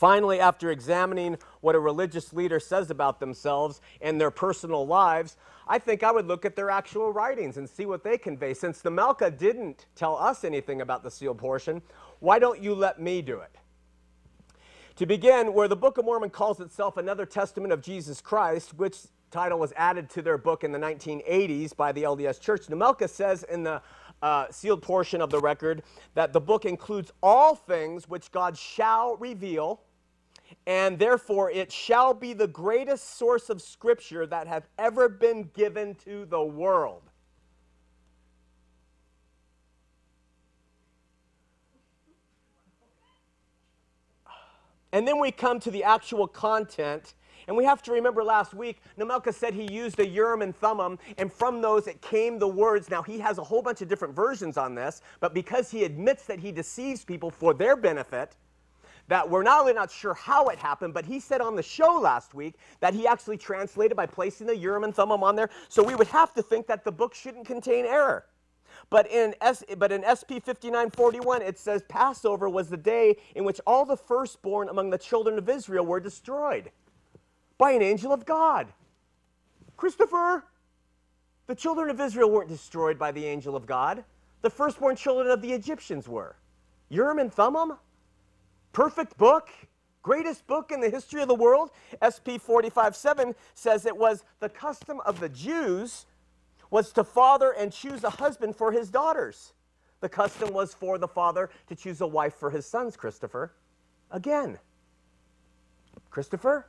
Finally, after examining what a religious leader says about themselves and their personal lives, I think I would look at their actual writings and see what they convey. Since Nemelka didn't tell us anything about the sealed portion, why don't you let me do it? To begin, where the Book of Mormon calls itself another testament of Jesus Christ, which title was added to their book in the 1980s by the LDS Church, Nemelka says in the uh, sealed portion of the record that the book includes all things which God shall reveal and therefore it shall be the greatest source of scripture that hath ever been given to the world. And then we come to the actual content. And we have to remember last week, Nemelka said he used a Urim and Thummim, and from those it came the words. Now, he has a whole bunch of different versions on this, but because he admits that he deceives people for their benefit, that we're not only not sure how it happened, but he said on the show last week that he actually translated by placing the Urim and Thummim on there. So we would have to think that the book shouldn't contain error. But in, S, but in SP 5941, it says Passover was the day in which all the firstborn among the children of Israel were destroyed by an angel of God. Christopher, the children of Israel weren't destroyed by the angel of God. The firstborn children of the Egyptians were. Urim and Thummim? Perfect book, greatest book in the history of the world. SP 45:7 says it was the custom of the Jews was to father and choose a husband for his daughters. The custom was for the father to choose a wife for his sons, Christopher. Again. Christopher?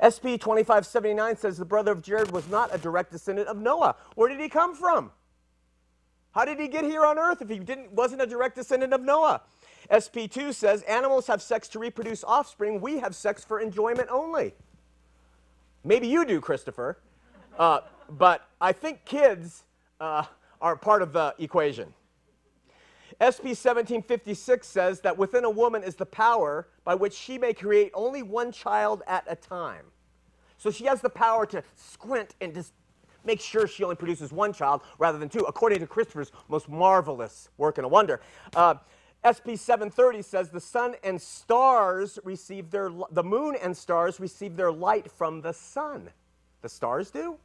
SP 2579 says the brother of Jared was not a direct descendant of Noah. Where did he come from? How did he get here on earth if he didn't, wasn't a direct descendant of Noah? SP2 says animals have sex to reproduce offspring. We have sex for enjoyment only. Maybe you do, Christopher. Uh, but I think kids uh, are part of the equation. SP 1756 says that within a woman is the power by which she may create only one child at a time. So she has the power to squint and just make sure she only produces one child rather than two, according to Christopher's most marvelous work and a wonder. Uh, SP 730 says the sun and stars receive their, the moon and stars receive their light from the sun. The stars do?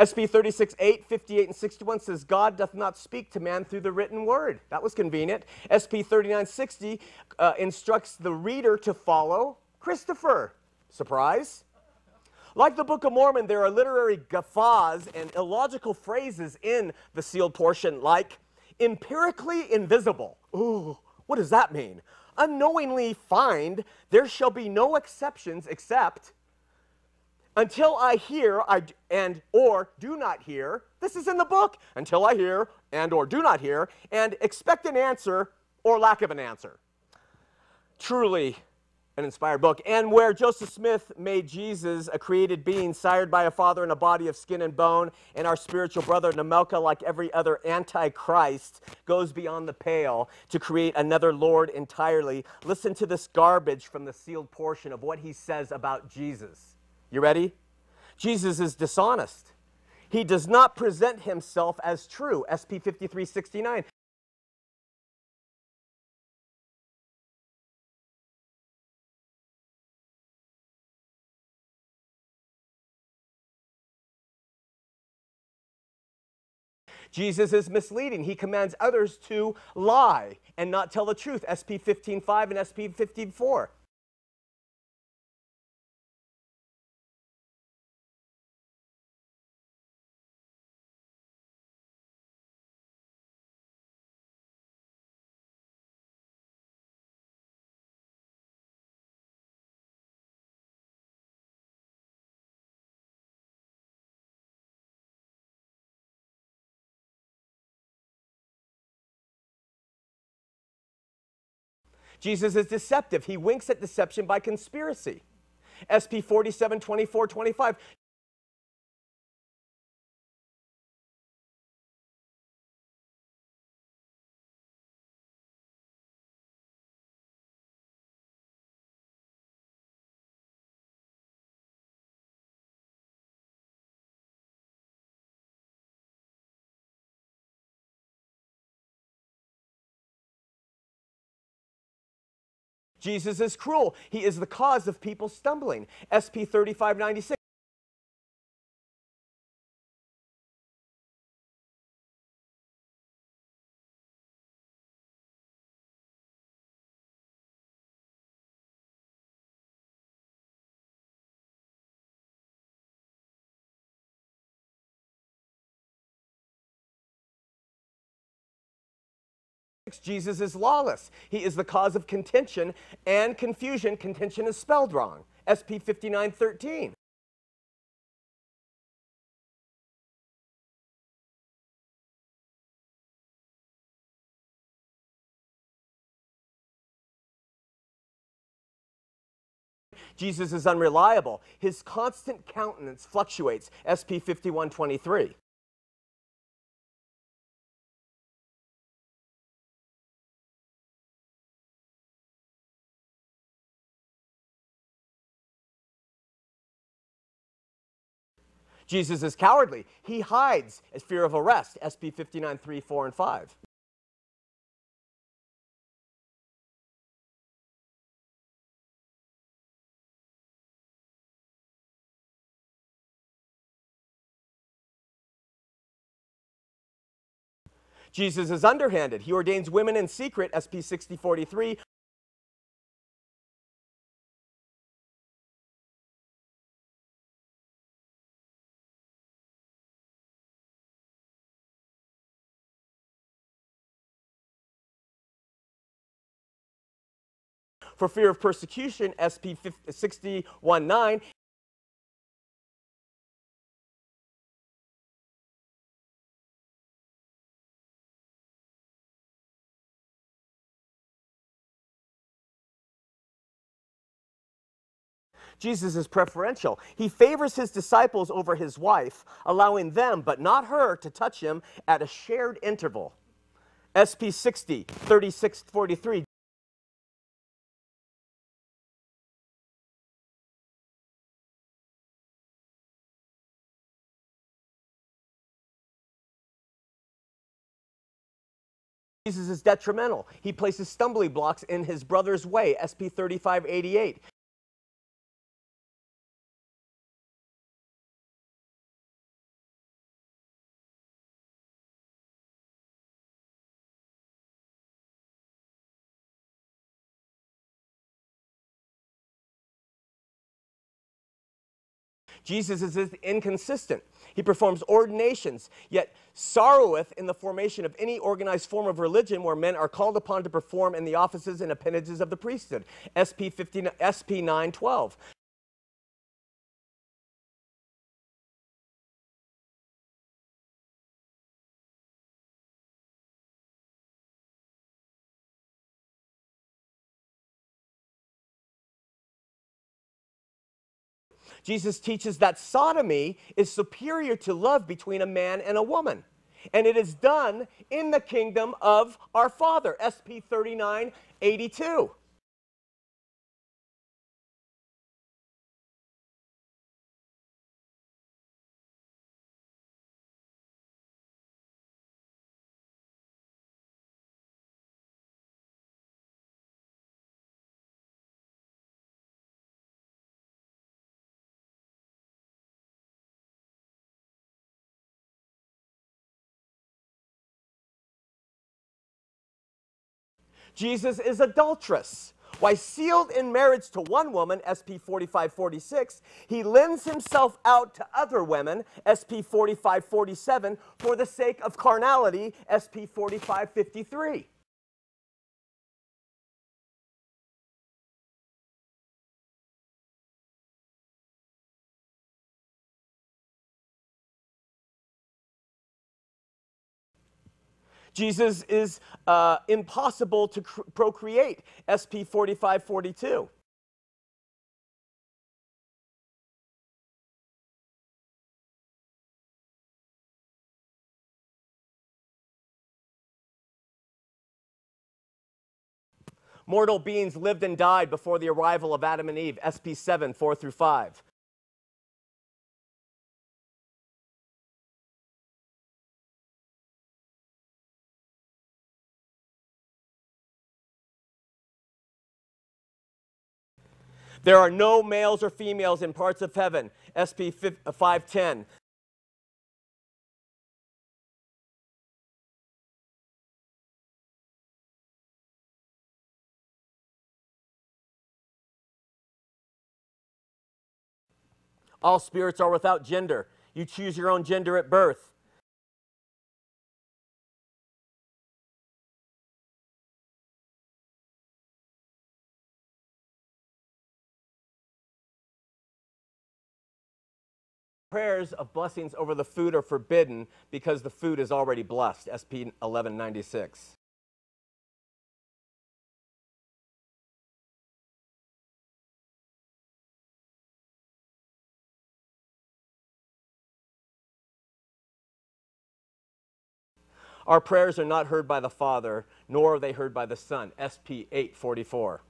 SP 36, 8, 58, and 61 says, God doth not speak to man through the written word. That was convenient. SP 3960 uh, instructs the reader to follow Christopher. Surprise? Like the Book of Mormon, there are literary guffaws and illogical phrases in the sealed portion, like empirically invisible. Ooh, what does that mean? Unknowingly find there shall be no exceptions except until I hear I, and or do not hear. This is in the book. Until I hear and or do not hear and expect an answer or lack of an answer. Truly an inspired book, and where Joseph Smith made Jesus a created being, sired by a father in a body of skin and bone, and our spiritual brother Nemelka, like every other antichrist, goes beyond the pale to create another Lord entirely. Listen to this garbage from the sealed portion of what he says about Jesus. You ready? Jesus is dishonest. He does not present himself as true. SP 5369. Jesus is misleading. He commands others to lie and not tell the truth. SP 15.5 and SP 15.4. Jesus is deceptive. He winks at deception by conspiracy. SP 47, 24, 25. Jesus is cruel. He is the cause of people stumbling. SP 3596. Jesus is lawless. He is the cause of contention and confusion. Contention is spelled wrong. SP 5913. Jesus is unreliable. His constant countenance fluctuates. SP 5123. Jesus is cowardly. He hides as fear of arrest. SP 59 3, 4, and 5. Jesus is underhanded. He ordains women in secret, SP 6043, for fear of persecution, SP 619. Jesus is preferential. He favors his disciples over his wife, allowing them, but not her, to touch him at a shared interval. SP 60, 3643. Jesus is detrimental. He places stumbling blocks in his brother's way, SP 3588. Jesus is inconsistent. He performs ordinations, yet sorroweth in the formation of any organized form of religion where men are called upon to perform in the offices and appendages of the priesthood. SP, 15, SP 912. Jesus teaches that sodomy is superior to love between a man and a woman. And it is done in the kingdom of our Father, SP 3982. Jesus is adulterous. Why, sealed in marriage to one woman, SP 4546, he lends himself out to other women, SP 4547, for the sake of carnality, SP 4553. Jesus is uh, impossible to procreate, SP 4542. Mortal beings lived and died before the arrival of Adam and Eve, SP 7, 4 through 5. There are no males or females in parts of heaven. SP uh, 510. All spirits are without gender. You choose your own gender at birth. Prayers of blessings over the food are forbidden because the food is already blessed. SP 1196. Our prayers are not heard by the Father, nor are they heard by the Son. SP 844.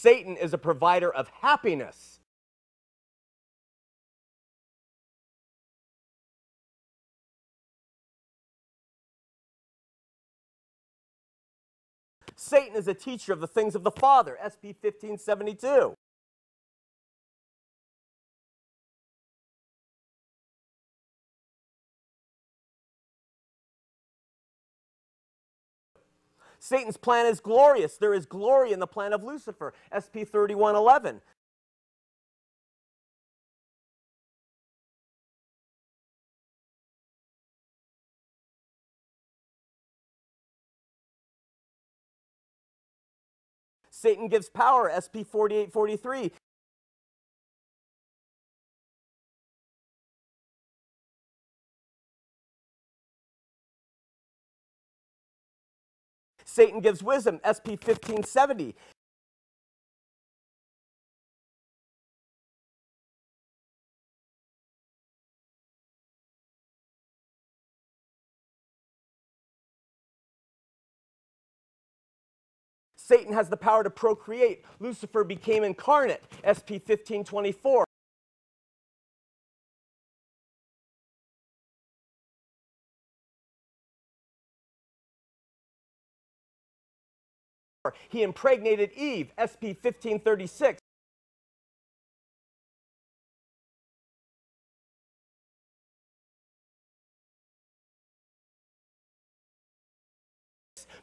Satan is a provider of happiness. Satan is a teacher of the things of the Father, SP 1572. Satan's plan is glorious. There is glory in the plan of Lucifer, SP 3111. Satan gives power, SP 4843. Satan gives wisdom, SP 1570. Satan has the power to procreate. Lucifer became incarnate, SP 1524. He impregnated Eve, SP 1536.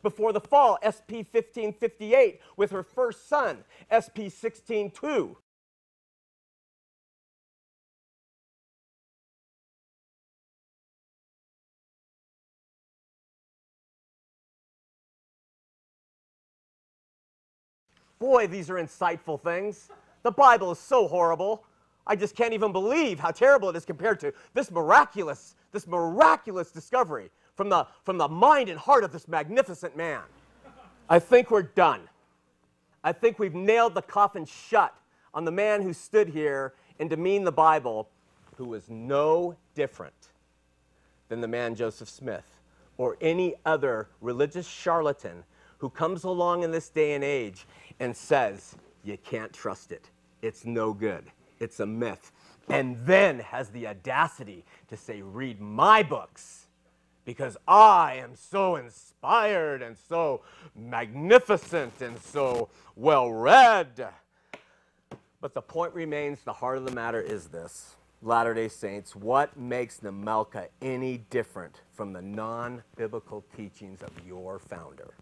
Before the fall, SP 1558, with her first son, SP 1602. Boy, these are insightful things. The Bible is so horrible. I just can't even believe how terrible it is compared to this miraculous, this miraculous discovery from the, from the mind and heart of this magnificent man. I think we're done. I think we've nailed the coffin shut on the man who stood here and demeaned the Bible, who was no different than the man Joseph Smith or any other religious charlatan who comes along in this day and age and says, You can't trust it. It's no good. It's a myth. And then has the audacity to say, Read my books because I am so inspired and so magnificent and so well read. But the point remains the heart of the matter is this Latter day Saints, what makes Nemelka any different from the non biblical teachings of your founder?